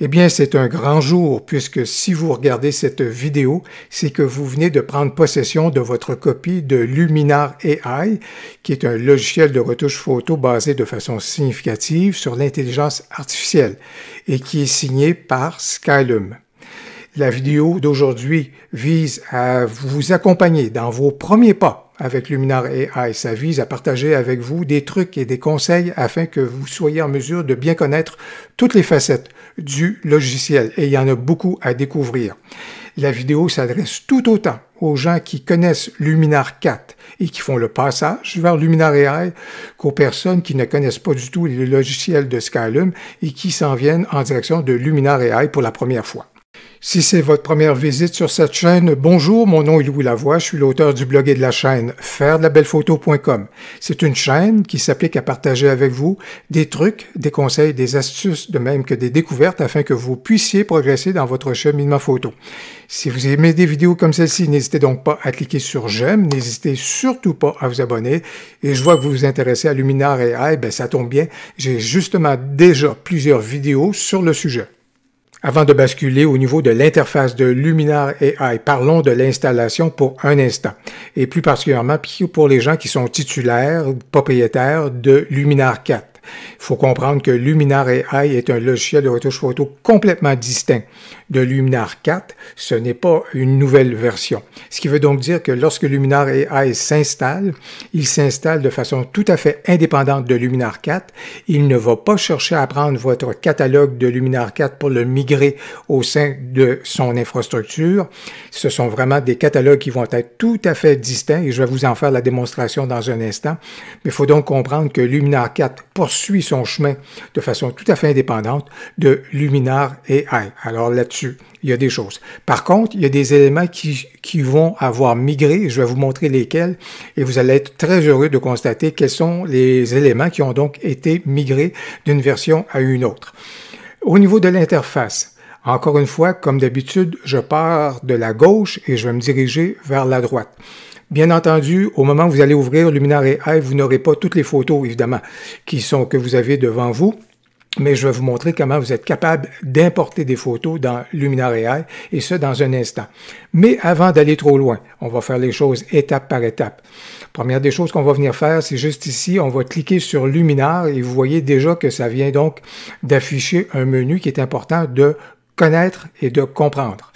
Eh bien, c'est un grand jour puisque si vous regardez cette vidéo, c'est que vous venez de prendre possession de votre copie de Luminar AI, qui est un logiciel de retouche photo basé de façon significative sur l'intelligence artificielle et qui est signé par Skylum. La vidéo d'aujourd'hui vise à vous accompagner dans vos premiers pas avec Luminar AI. Ça vise à partager avec vous des trucs et des conseils afin que vous soyez en mesure de bien connaître toutes les facettes du logiciel. Et il y en a beaucoup à découvrir. La vidéo s'adresse tout autant aux gens qui connaissent Luminar 4 et qui font le passage vers Luminar AI qu'aux personnes qui ne connaissent pas du tout le logiciel de Skylum et qui s'en viennent en direction de Luminar AI pour la première fois. Si c'est votre première visite sur cette chaîne, bonjour, mon nom est Louis Lavoie, je suis l'auteur du blog et de la chaîne faire de la belle photo.com. C'est une chaîne qui s'applique à partager avec vous des trucs, des conseils, des astuces, de même que des découvertes afin que vous puissiez progresser dans votre cheminement photo. Si vous aimez des vidéos comme celle-ci, n'hésitez donc pas à cliquer sur j'aime, n'hésitez surtout pas à vous abonner. Et je vois que vous vous intéressez à Luminar et AI, ben ça tombe bien, j'ai justement déjà plusieurs vidéos sur le sujet. Avant de basculer au niveau de l'interface de Luminar AI, parlons de l'installation pour un instant, et plus particulièrement pour les gens qui sont titulaires ou propriétaires de Luminar 4. Il faut comprendre que Luminar AI est un logiciel de retouche photo complètement distinct de Luminar 4. Ce n'est pas une nouvelle version. Ce qui veut donc dire que lorsque Luminar AI s'installe, il s'installe de façon tout à fait indépendante de Luminar 4. Il ne va pas chercher à prendre votre catalogue de Luminar 4 pour le migrer au sein de son infrastructure. Ce sont vraiment des catalogues qui vont être tout à fait distincts et je vais vous en faire la démonstration dans un instant. Mais il faut donc comprendre que Luminar 4 poursuit son chemin de façon tout à fait indépendante de Luminar AI. Alors là-dessus, il y a des choses. Par contre, il y a des éléments qui, vont avoir migré, je vais vous montrer lesquels, et vous allez être très heureux de constater quels sont les éléments qui ont donc été migrés d'une version à une autre. Au niveau de l'interface, encore une fois, comme d'habitude, je pars de la gauche et je vais me diriger vers la droite. Bien entendu, au moment où vous allez ouvrir Luminar AI, vous n'aurez pas toutes les photos, évidemment, qui sont, que vous avez devant vous. Mais je vais vous montrer comment vous êtes capable d'importer des photos dans Luminar AI, et ce, dans un instant. Mais avant d'aller trop loin, on va faire les choses étape par étape. Première des choses qu'on va venir faire, c'est juste ici, on va cliquer sur Luminar, et vous voyez déjà que ça vient donc d'afficher un menu qui est important de connaître et de comprendre.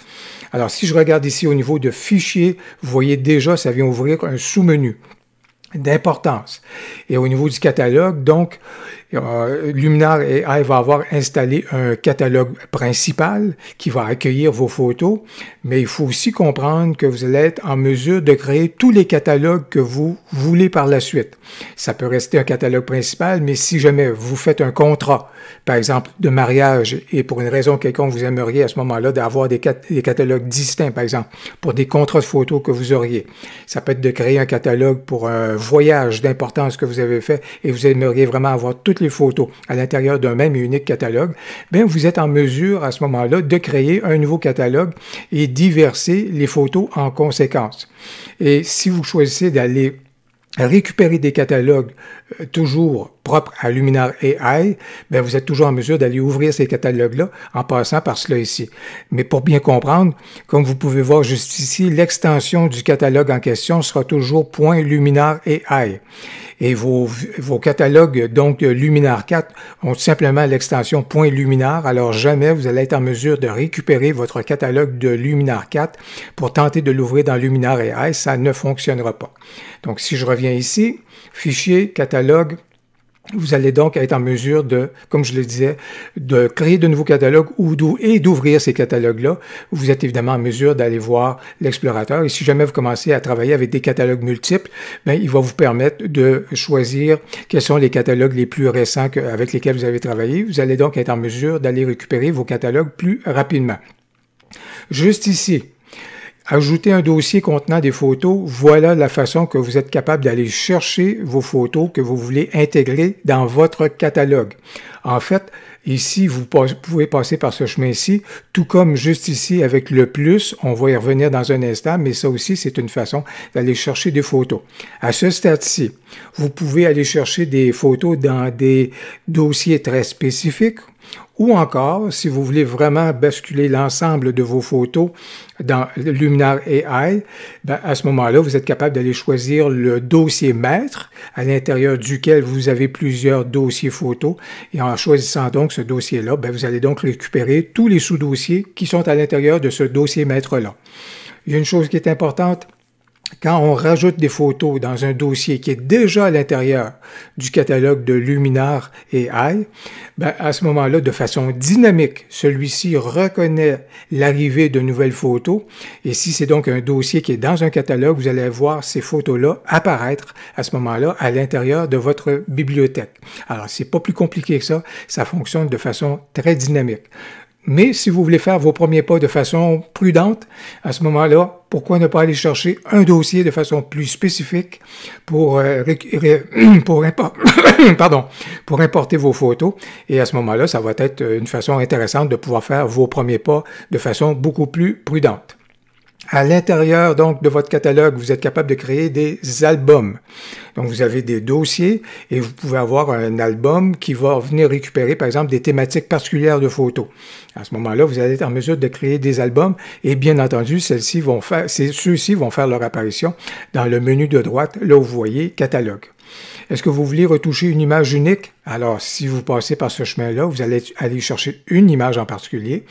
Alors, si je regarde ici au niveau de fichier, vous voyez déjà, ça vient ouvrir un sous-menu d'importance. Et au niveau du catalogue, donc, Luminar AI va avoir installé un catalogue principal qui va accueillir vos photos, mais il faut aussi comprendre que vous allez être en mesure de créer tous les catalogues que vous voulez par la suite. Ça peut rester un catalogue principal, mais si jamais vous faites un contrat, par exemple de mariage, et pour une raison quelconque, vous aimeriez à ce moment-là d'avoir des, des catalogues distincts, par exemple, pour des contrats de photos que vous auriez. Ça peut être de créer un catalogue pour un voyage d'importance que vous avez fait et vous aimeriez vraiment avoir toutes photos à l'intérieur d'un même et unique catalogue, bien, vous êtes en mesure à ce moment-là de créer un nouveau catalogue et diverser les photos en conséquence. Et si vous choisissez d'aller récupérer des catalogues euh, toujours propres à Luminar AI, ben vous êtes toujours en mesure d'aller ouvrir ces catalogues-là en passant par cela ici. Mais pour bien comprendre, comme vous pouvez voir juste ici, l'extension du catalogue en question sera toujours point .luminar AI. Et vos, vos catalogues, donc Luminar 4, ont simplement l'extension point .luminar, alors jamais vous allez être en mesure de récupérer votre catalogue de Luminar 4 pour tenter de l'ouvrir dans Luminar AI, ça ne fonctionnera pas. Donc si je reviens ici, fichier, catalogue, vous allez donc être en mesure de, comme je le disais, de créer de nouveaux catalogues ou et d'ouvrir ces catalogues-là. Vous êtes évidemment en mesure d'aller voir l'explorateur. Et si jamais vous commencez à travailler avec des catalogues multiples, bien, il va vous permettre de choisir quels sont les catalogues les plus récents avec lesquels vous avez travaillé. Vous allez donc être en mesure d'aller récupérer vos catalogues plus rapidement. Juste ici, Ajouter un dossier contenant des photos, voilà la façon que vous êtes capable d'aller chercher vos photos que vous voulez intégrer dans votre catalogue. En fait, ici, vous pouvez passer par ce chemin-ci, tout comme juste ici avec le plus, on va y revenir dans un instant, mais ça aussi, c'est une façon d'aller chercher des photos. À ce stade-ci, vous pouvez aller chercher des photos dans des dossiers très spécifiques Ou encore, si vous voulez vraiment basculer l'ensemble de vos photos dans Luminar AI, ben à ce moment-là, vous êtes capable d'aller choisir le dossier maître à l'intérieur duquel vous avez plusieurs dossiers photos. Et en choisissant donc ce dossier-là, ben vous allez donc récupérer tous les sous-dossiers qui sont à l'intérieur de ce dossier maître-là. Il y a une chose qui est importante, quand on rajoute des photos dans un dossier qui est déjà à l'intérieur du catalogue de Luminar et AI, ben à ce moment-là, de façon dynamique, celui-ci reconnaît l'arrivée de nouvelles photos. Et si c'est donc un dossier qui est dans un catalogue, vous allez voir ces photos-là apparaître à ce moment-là à l'intérieur de votre bibliothèque. Alors, c'est pas plus compliqué que ça. Ça fonctionne de façon très dynamique. Mais si vous voulez faire vos premiers pas de façon prudente, à ce moment-là, pourquoi ne pas aller chercher un dossier de façon plus spécifique pour, euh, pour, importer vos photos? Et à ce moment-là, ça va être une façon intéressante de pouvoir faire vos premiers pas de façon beaucoup plus prudente. À l'intérieur donc de votre catalogue, vous êtes capable de créer des albums. Donc vous avez des dossiers et vous pouvez avoir un album qui va venir récupérer par exemple des thématiques particulières de photos. À ce moment-là, vous allez être en mesure de créer des albums et bien entendu, ceux-ci vont faire leur apparition dans le menu de droite, là où vous voyez catalogue. Est-ce que vous voulez retoucher une image unique? Alors, si vous passez par ce chemin-là, vous allez aller chercher une image en particulier.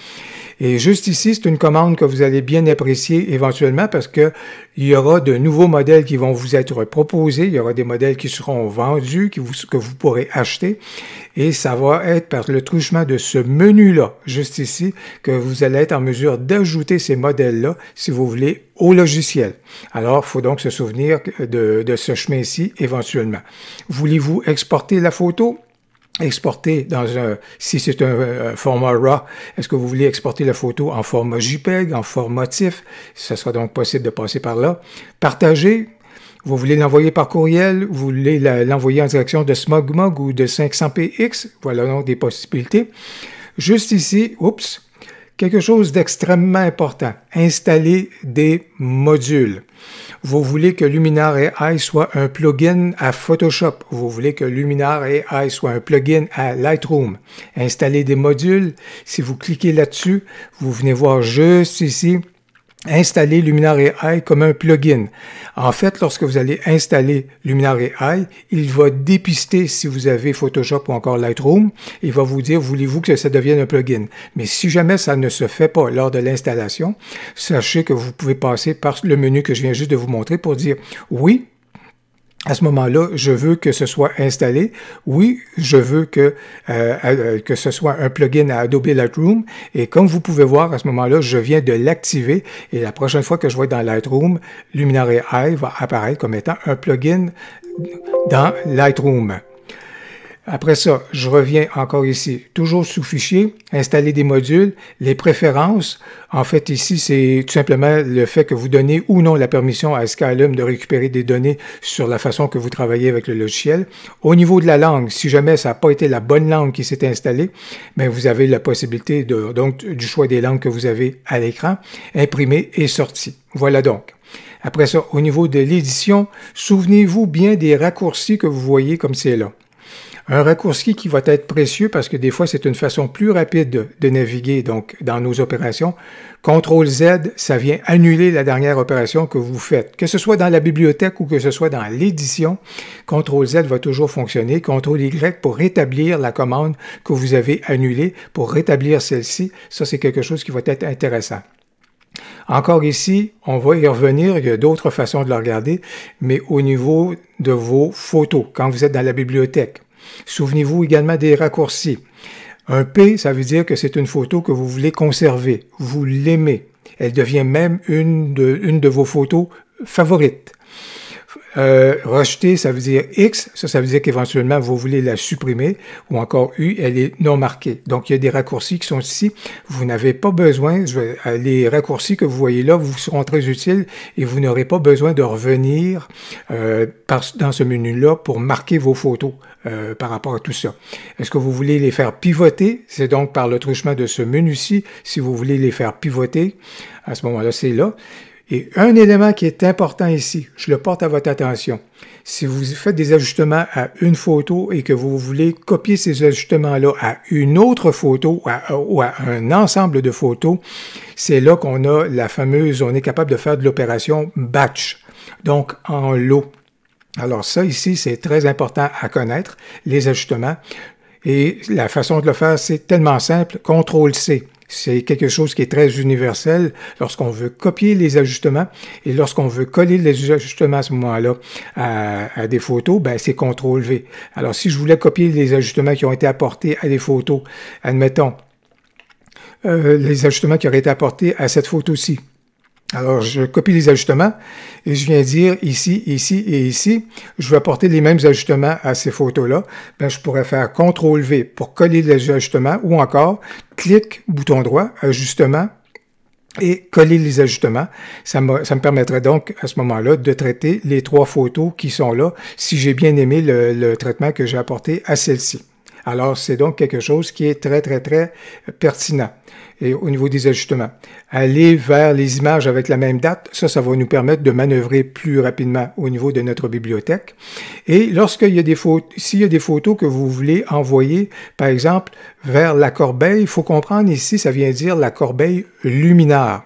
Et juste ici, c'est une commande que vous allez bien apprécier éventuellement parce que il y aura de nouveaux modèles qui vont vous être proposés. Il y aura des modèles qui seront vendus, que vous, pourrez acheter. Et ça va être par le truchement de ce menu-là, juste ici, que vous allez être en mesure d'ajouter ces modèles-là, si vous voulez, au logiciel. Alors, il faut donc se souvenir de ce chemin-ci éventuellement. Voulez-vous exporter la photo? Exporter dans un, si c'est un, format RAW, est-ce que vous voulez exporter la photo en format JPEG, en format TIFF? Ce sera donc possible de passer par là. Partager, vous voulez l'envoyer par courriel, vous voulez l'envoyer en direction de SmugMug ou de 500px, voilà donc des possibilités. Juste ici, oups, quelque chose d'extrêmement important, installer des modules. Vous voulez que Luminar AI soit un plugin à Photoshop. Vous voulez que Luminar AI soit un plugin à Lightroom. Installer des modules. Si vous cliquez là-dessus, vous venez voir juste ici installer Luminar AI comme un plugin. En fait, lorsque vous allez installer Luminar AI, il va dépister si vous avez Photoshop ou encore Lightroom. Il va vous dire, voulez-vous que ça devienne un plugin? Mais si jamais ça ne se fait pas lors de l'installation, sachez que vous pouvez passer par le menu que je viens juste de vous montrer pour dire, oui, à ce moment-là, je veux que ce soit installé. Oui, je veux que, euh, euh, que ce soit un plugin à Adobe Lightroom. Et comme vous pouvez voir, à ce moment-là, je viens de l'activer. Et la prochaine fois que je vais dans Lightroom, Luminary Eye va apparaître comme étant un plugin dans Lightroom. Après ça, je reviens encore ici, toujours sous fichier, installer des modules, les préférences. En fait, ici, c'est tout simplement le fait que vous donnez ou non la permission à Skylum de récupérer des données sur la façon que vous travaillez avec le logiciel. Au niveau de la langue, si jamais ça n'a pas été la bonne langue qui s'est installée, mais vous avez la possibilité de, donc, du choix des langues que vous avez à l'écran, imprimé et sorti. Voilà donc. Après ça, au niveau de l'édition, souvenez-vous bien des raccourcis que vous voyez comme c'est là. Un raccourci qui va être précieux parce que des fois, c'est une façon plus rapide de, naviguer donc dans nos opérations. CTRL Z, ça vient annuler la dernière opération que vous faites. Que ce soit dans la bibliothèque ou que ce soit dans l'édition, CTRL Z va toujours fonctionner. CTRL Y pour rétablir la commande que vous avez annulée, pour rétablir celle-ci. Ça, c'est quelque chose qui va être intéressant. Encore ici, on va y revenir, il y a d'autres façons de le regarder, mais au niveau de vos photos, quand vous êtes dans la bibliothèque, Souvenez-vous également des raccourcis. Un P, ça veut dire que c'est une photo que vous voulez conserver. Vous l'aimez. Elle devient même une de, vos photos favorites. Euh, rejeter, ça veut dire X, ça, ça veut dire qu'éventuellement vous voulez la supprimer, ou encore U, elle est non marquée. Donc il y a des raccourcis qui sont ici. Vous n'avez pas besoin, euh, les raccourcis que vous voyez là vous seront très utiles et vous n'aurez pas besoin de revenir euh, dans ce menu-là pour marquer vos photos euh, par rapport à tout ça. Est-ce que vous voulez les faire pivoter? C'est donc par le truchement de ce menu-ci, si vous voulez les faire pivoter, à ce moment-là, c'est là. Et un élément qui est important ici, je le porte à votre attention. Si vous faites des ajustements à une photo et que vous voulez copier ces ajustements-là à une autre photo ou à un ensemble de photos, c'est là qu'on a la fameuse, on est capable de faire de l'opération batch, donc en lot. Alors ça ici, c'est très important à connaître, les ajustements. Et la façon de le faire, c'est tellement simple, CTRL-C. C'est quelque chose qui est très universel lorsqu'on veut copier les ajustements et lorsqu'on veut coller les ajustements à ce moment-là à, des photos, ben c'est CTRL-V. Alors si je voulais copier les ajustements qui ont été apportés à des photos, admettons, euh, les ajustements qui auraient été apportés à cette photo-ci, alors, je copie les ajustements et je viens dire ici, ici et ici, je vais apporter les mêmes ajustements à ces photos-là. Ben, je pourrais faire CTRL-V pour coller les ajustements ou encore clic, bouton droit, ajustement et coller les ajustements. Ça me, ça me permettrait donc à ce moment-là de traiter les trois photos qui sont là si j'ai bien aimé le traitement que j'ai apporté à celle-ci. Alors, c'est donc quelque chose qui est très, très, très pertinent et au niveau des ajustements. Aller vers les images avec la même date, ça, ça va nous permettre de manœuvrer plus rapidement au niveau de notre bibliothèque. Et lorsqu'il y a des photos, s'il y a des photos que vous voulez envoyer, par exemple, vers la corbeille, il faut comprendre ici, ça vient dire la corbeille luminaire.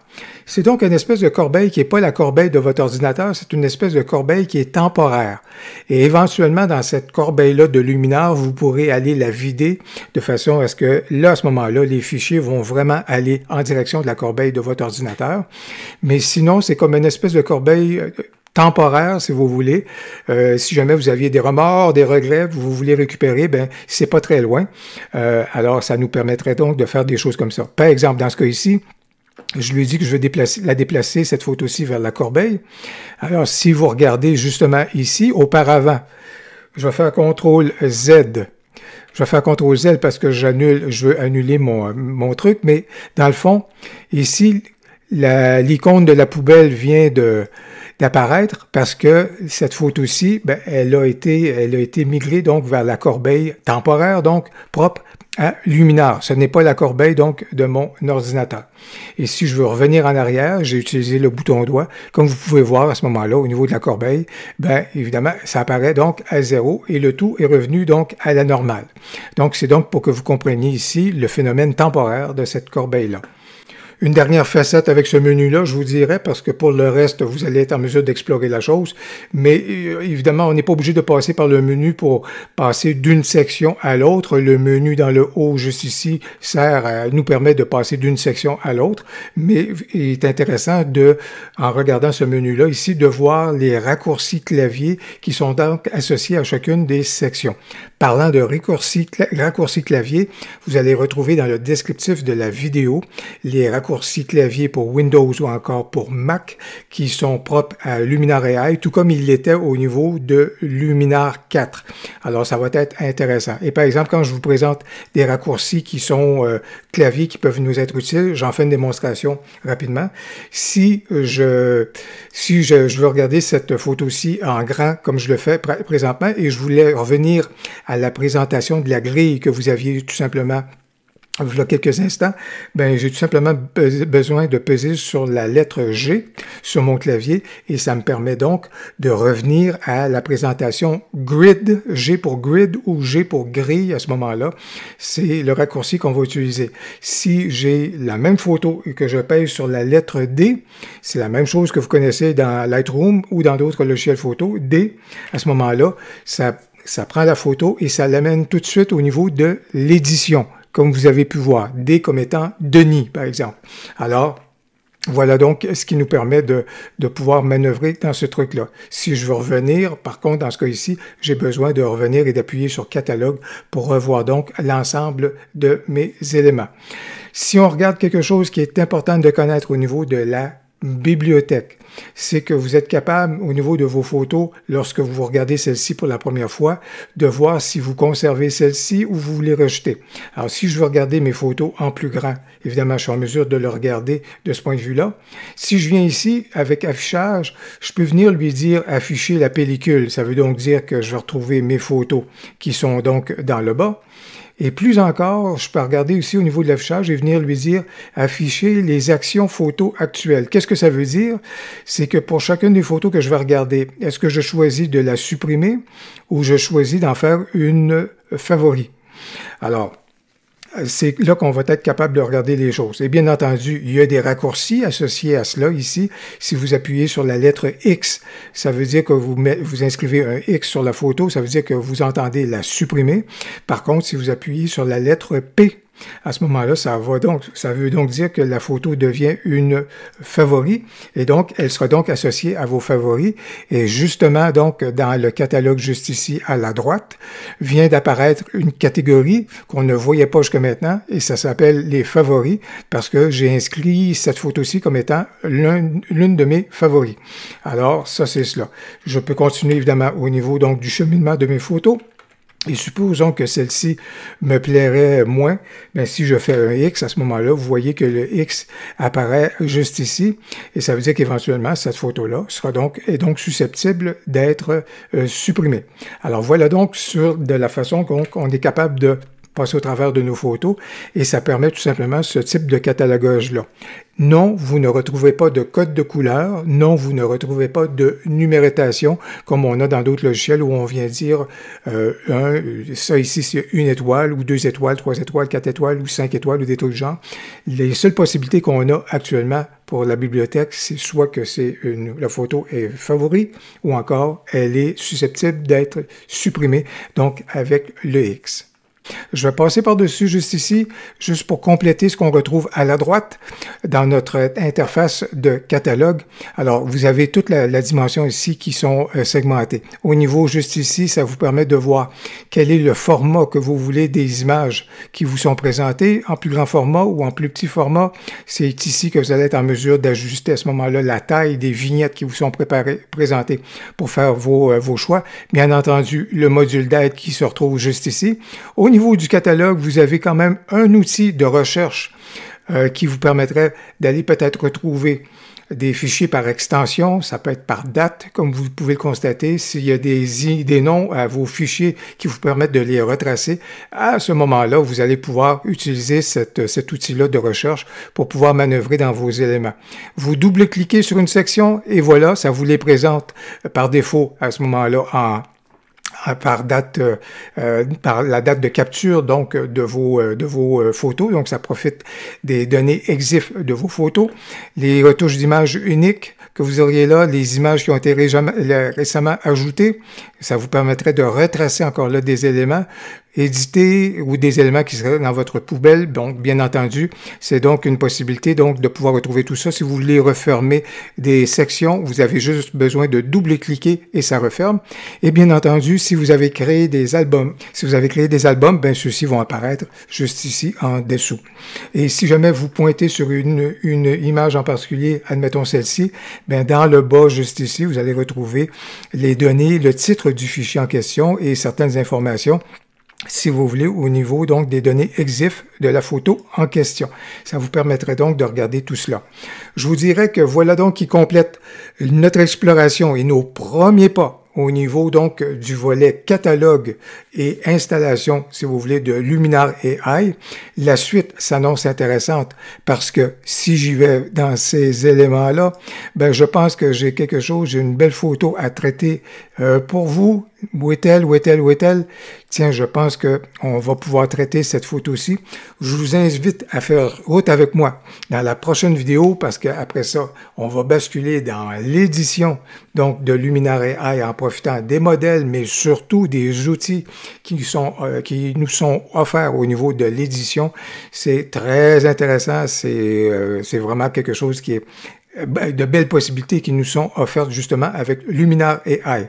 C'est donc une espèce de corbeille qui n'est pas la corbeille de votre ordinateur, c'est une espèce de corbeille qui est temporaire. Et éventuellement, dans cette corbeille-là de luminaire, vous pourrez aller la vider de façon à ce que là, à ce moment-là, les fichiers vont vraiment aller en direction de la corbeille de votre ordinateur. Mais sinon, c'est comme une espèce de corbeille euh, temporaire, si vous voulez. Euh, si jamais vous aviez des remords, des regrets, vous voulez récupérer, ben c'est pas très loin. Euh, alors, ça nous permettrait donc de faire des choses comme ça. Par exemple, dans ce cas ici, je lui ai dit que je vais déplacer, la déplacer, cette photo-ci, vers la corbeille. Alors, si vous regardez justement ici, auparavant, je vais faire CTRL Z. Je vais faire CTRL Z parce que j'annule, je veux annuler mon, mon truc, mais dans le fond, ici, l'icône de la poubelle vient de, d'apparaître parce que cette photo-ci, ben, elle a été, elle a été migrée donc vers la corbeille temporaire, donc propre à Luminar. Ce n'est pas la corbeille donc de mon ordinateur. Et si je veux revenir en arrière, j'ai utilisé le bouton doigt. Comme vous pouvez voir à ce moment-là, au niveau de la corbeille, ben évidemment, ça apparaît donc à zéro et le tout est revenu donc à la normale. Donc c'est donc pour que vous compreniez ici le phénomène temporaire de cette corbeille-là. Une dernière facette avec ce menu-là, je vous dirais, parce que pour le reste, vous allez être en mesure d'explorer la chose. Mais euh, évidemment, on n'est pas obligé de passer par le menu pour passer d'une section à l'autre. Le menu dans le haut, juste ici, sert à nous permettre de passer d'une section à l'autre. Mais il est intéressant de, en regardant ce menu-là ici, de voir les raccourcis clavier qui sont donc associés à chacune des sections. Parlant de raccourcis, clavier, vous allez retrouver dans le descriptif de la vidéo les raccourcis clavier pour Windows ou encore pour Mac qui sont propres à Luminar AI, tout comme il l'était au niveau de Luminar 4. Alors, ça va être intéressant. Et par exemple, quand je vous présente des raccourcis qui sont euh, claviers qui peuvent nous être utiles, j'en fais une démonstration rapidement. Si je, si je veux regarder cette photo-ci en grand, comme je le fais présentement, et je voulais revenir à la présentation de la grille que vous aviez tout simplement il y a quelques instants, ben, j'ai tout simplement besoin de peser sur la lettre G sur mon clavier et ça me permet donc de revenir à la présentation grid, G pour grid ou G pour grille à ce moment-là. C'est le raccourci qu'on va utiliser. Si j'ai la même photo et que je pèse sur la lettre D, c'est la même chose que vous connaissez dans Lightroom ou dans d'autres logiciels photo. D, à ce moment-là, ça ça prend la photo et ça l'amène tout de suite au niveau de l'édition comme vous avez pu voir, D comme étant Denis, par exemple. Alors, voilà donc ce qui nous permet de, de pouvoir manœuvrer dans ce truc-là. Si je veux revenir, par contre, dans ce cas ici, j'ai besoin de revenir et d'appuyer sur catalogue pour revoir donc l'ensemble de mes éléments. Si on regarde quelque chose qui est important de connaître au niveau de la bibliothèque, c'est que vous êtes capable, au niveau de vos photos, lorsque vous regardez celle-ci pour la première fois, de voir si vous conservez celle-ci ou vous voulez rejeter. Alors, si je veux regarder mes photos en plus grand, évidemment, je suis en mesure de le regarder de ce point de vue-là. Si je viens ici avec affichage, je peux venir lui dire afficher la pellicule. Ça veut donc dire que je vais retrouver mes photos qui sont donc dans le bas. Et plus encore, je peux regarder aussi au niveau de l'affichage et venir lui dire afficher les actions photos actuelles. Qu'est-ce que ça veut dire? C'est que pour chacune des photos que je vais regarder, est-ce que je choisis de la supprimer ou je choisis d'en faire une favori? Alors, c'est là qu'on va être capable de regarder les choses. Et bien entendu, il y a des raccourcis associés à cela ici. Si vous appuyez sur la lettre X, ça veut dire que vous, vous inscrivez un X sur la photo, ça veut dire que vous entendez la supprimer. Par contre, si vous appuyez sur la lettre P, à ce moment-là, ça veut donc dire que la photo devient une favori et donc elle sera donc associée à vos favoris. Et justement, donc, dans le catalogue juste ici à la droite, vient d'apparaître une catégorie qu'on ne voyait pas jusqu'à maintenant et ça s'appelle les favoris parce que j'ai inscrit cette photo-ci comme étant l'une de mes favoris. Alors, ça, c'est cela. Je peux continuer évidemment au niveau donc du cheminement de mes photos. Et supposons que celle-ci me plairait moins, mais ben, si je fais un X à ce moment-là, vous voyez que le X apparaît juste ici, et ça veut dire qu'éventuellement, cette photo-là sera donc, est donc susceptible d'être euh, supprimée. Alors voilà donc sur de la façon qu'on est capable de passer au travers de nos photos et ça permet tout simplement ce type de catalogage-là. Non, vous ne retrouvez pas de code de couleur. Non, vous ne retrouvez pas de numérotation comme on a dans d'autres logiciels où on vient dire euh, un, ça ici c'est une étoile ou deux étoiles, trois étoiles, quatre étoiles ou cinq étoiles ou des trucs de genre. Les seules possibilités qu'on a actuellement pour la bibliothèque, c'est soit que c'est la photo est favori ou encore elle est susceptible d'être supprimée, donc avec le X. Je vais passer par-dessus juste ici, juste pour compléter ce qu'on retrouve à la droite dans notre interface de catalogue. Alors, vous avez toute la, dimension ici qui sont euh, segmentées. Au niveau juste ici, ça vous permet de voir quel est le format que vous voulez des images qui vous sont présentées, en plus grand format ou en plus petit format. C'est ici que vous allez être en mesure d'ajuster à ce moment-là la taille des vignettes qui vous sont préparées, présentées pour faire vos, euh, vos choix. Bien entendu, le module d'aide qui se retrouve juste ici. Au niveau du catalogue, vous avez quand même un outil de recherche euh, qui vous permettrait d'aller peut-être retrouver des fichiers par extension, ça peut être par date, comme vous pouvez le constater. S'il y a des, des noms à vos fichiers qui vous permettent de les retracer, à ce moment-là, vous allez pouvoir utiliser cet outil-là de recherche pour pouvoir manœuvrer dans vos éléments. Vous double-cliquez sur une section et voilà, ça vous les présente par défaut à ce moment-là en, par date, euh, euh, par la date de capture donc de vos de vos photos. Donc ça profite des données EXIF de vos photos, les retouches d'images uniques que vous auriez là, les images qui ont été récemment ajoutées, ça vous permettrait de retracer encore là des éléments, éditer ou des éléments qui seraient dans votre poubelle. Donc, bien entendu, c'est donc une possibilité donc de pouvoir retrouver tout ça. Si vous voulez refermer des sections, vous avez juste besoin de double-cliquer et ça referme. Et bien entendu, si vous avez créé des albums, si vous avez créé des albums, ben ceux-ci vont apparaître juste ici en dessous. Et si jamais vous pointez sur une, une image en particulier, admettons celle-ci, ben dans le bas juste ici, vous allez retrouver les données, le titre du fichier en question et certaines informations si vous voulez, au niveau donc des données EXIF de la photo en question. Ça vous permettrait donc de regarder tout cela. Je vous dirais que voilà donc qui complète notre exploration et nos premiers pas au niveau donc du volet catalogue et installation, si vous voulez, de Luminar AI. La suite s'annonce intéressante parce que si j'y vais dans ces éléments-là, ben je pense que j'ai quelque chose, j'ai une belle photo à traiter euh, pour vous. Où est-elle, où est-elle, où est-elle? Tiens, je pense que on va pouvoir traiter cette photo-ci. Je vous invite à faire route avec moi dans la prochaine vidéo parce qu'après ça, on va basculer dans l'édition donc de Luminar AI en profitant des modèles, mais surtout des outils qui, sont, euh, qui nous sont offerts au niveau de l'édition. C'est très intéressant. C'est euh, vraiment quelque chose qui est de belles possibilités qui nous sont offertes justement avec Luminar AI.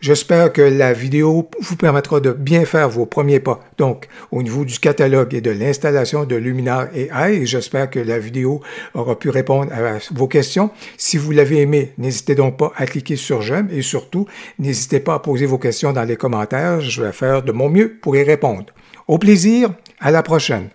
J'espère que la vidéo vous permettra de bien faire vos premiers pas, donc au niveau du catalogue et de l'installation de Luminar AI. J'espère que la vidéo aura pu répondre à vos questions. Si vous l'avez aimé, n'hésitez donc pas à cliquer sur j'aime et surtout, n'hésitez pas à poser vos questions dans les commentaires. Je vais faire de mon mieux pour y répondre. Au plaisir, à la prochaine.